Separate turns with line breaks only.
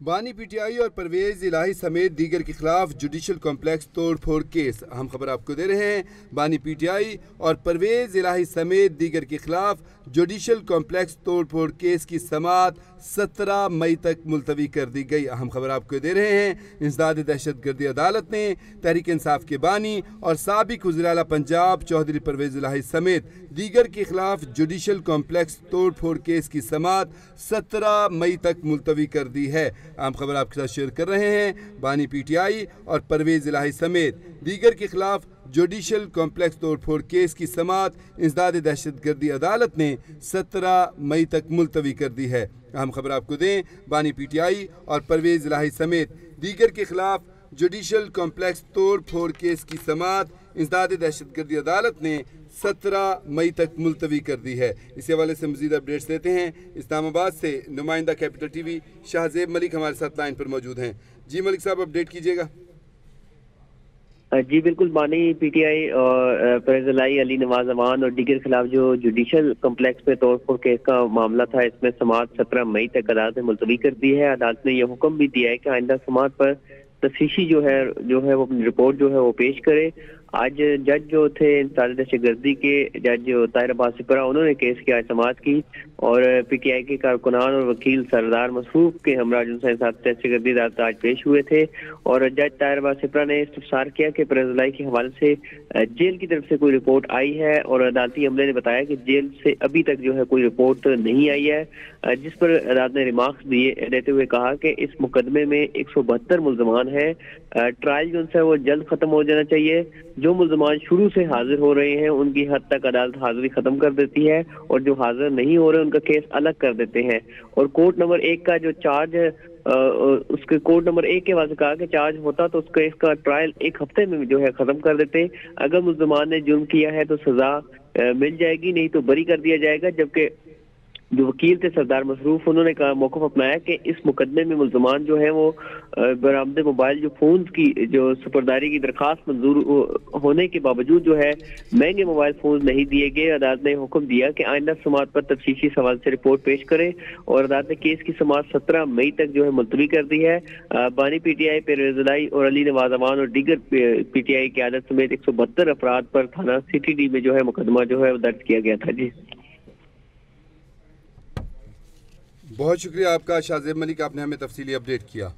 بانی P T I اور پرویز الہی سمیت دیگر کے خلاف جوڈیشل کمپلیکس توڑ پھوڑ کیس۔ اہم خبر آپ کو دے رہے ہیں، بانی پی ٹی آئی اور پرویز الہی سمیت دیگر کے خلاف جوڈیشل کمپلیکس توڑ پھوڑ کیس کی سماعت سترہ مئی تک ملتوی کر دی گئی۔ اہم خبر آپ کو دے رہے ہیں، انسداد دہشت گردی عدالت نے تحریک انصاف کے بانی اور سابق وزراء پنجاب چودھری پرویز الہی سمیت دیگر کے خلاف جوڈیشل کمپلیکس توڑ پھوڑ کیس کی سماعت سترہ مئی تک ملتوی کر دی ہے۔ عام خبر آپ کے ساتھ شیئر کر رہے ہیں، بانی پی ٹی آئی اور پرویز الہی سمیت۔ دیگر کے خلاف جوڈیشل کمپلیکس توڑ پھوڑ کیس کی سماعت انسداد دہشت گردی عدالت نے سترہ مئی تک ملتوی کر دی ہے۔ اہم خبر آپ کو دیں، بانی پی ٹی آئی اور پرویز الہی سمیت۔ دیگر کے خلاف جوڈیشل کمپلیکس توڑ پھوڑ کیس کی سماعت انسداد دہشت گردی عدالت نے سترہ مئی تک ملتوی کر دی ہے۔ اس حوالے سے مزید اپڈیٹس دیتے ہیں۔ اسلام آباد سے نمائندہ کیپٹل ٹی وی شاہ زیب ملک ہمارے ساتھ لائن پر موجود ہیں۔ جی ملک صاحب اپڈیٹ کیجیے گا۔
جی بالکل، بانی پی ٹی آئی اور پریز لائی علی نواز امان اور دیگر خلاف جو جوڈیشل کمپلیکس میں طور پر کیس کا معاملہ تھا، اس میں سماعت سترہ مئی تک عدالت نے ملتوی کر دی ہے۔ عدالت نے یہ حکم بھی دیا ہے کہ آئندہ سماعت پر تفصیشی جو ہے جو ہے، وہ اپنی رپورٹ جو ہے، وہ پیش کرے۔ آج جج جو تھے انسانی دہشت گردی کے، جج طاہر عباس سپرا، انہوں نے کیس کی آج سماعت کی اور پی ٹی آئی کے کارکنان اور وکیل سردار مصروف کے ہمراہ جو انسانی دہشت گردی عدالت آج پیش ہوئے تھے اور جج طاہر عباس سپرا نے استفسار کیا کہ پریز کے حوالے سے جیل کی طرف سے کوئی رپورٹ آئی ہے اور عدالتی عملے نے بتایا کہ جیل سے ابھی تک جو ہے کوئی رپورٹ نہیں آئی ہے جس پر عدالت نے ریمارکس دیے، دیتے ہوئے کہا کہ اس مقدمے میں ایک سو بہتر ملزمان ہیں ٹرائل جو ہے وہ جلد ختم ہو جانا چاہیے۔ جو ملزمان شروع سے حاضر ہو رہے ہیں، ان کی حد تک عدالت حاضری ختم کر دیتی ہے اور جو حاضر نہیں ہو رہے، ان کا کیس الگ کر دیتے ہیں۔ اور کورٹ نمبر ایک کا جو چارج ہے اس کے کوڈ نمبر ایک کے بعد کہا کہ چارج ہوتا تو اس کیس کا ٹرائل ایک ہفتے میں جو ہے ختم کر دیتے۔ اگر ملزمان نے جرم کیا ہے تو سزا مل جائے گی، نہیں تو بری کر دیا جائے گا، جبکہ جو وکیل تھے سردار مصروف، انہوں نے کہا، موقف اپنایا کہ اس مقدمے میں ملزمان جو ہیں وہ برآمد موبائل جو فونز کی، جو سپرداری کی درخواست منظور ہونے کے باوجود جو ہے، مہنگے موبائل فونز نہیں دیے گئے۔ عدالت نے حکم دیا کہ آئندہ سماعت پر تفصیلی سوال سے رپورٹ پیش کرے اور عدالت نے کیس کی سماعت سترہ مئی تک جو ہے ملتوی کر دی ہے۔ بانی پی ٹی آئی پیروزلائی اور علی نواز امان اور دیگر پی ٹی آئی کی عادت سمیت ایک سو بہتر افراد پر تھانہ سی ٹی ڈی میں جو ہے مقدمہ جو ہے درج کیا گیا تھا۔ جی۔
بہت شکریہ آپ کا شاہ زیب ملک آپ نے ہمیں تفصیلی اپڈیٹ کیا۔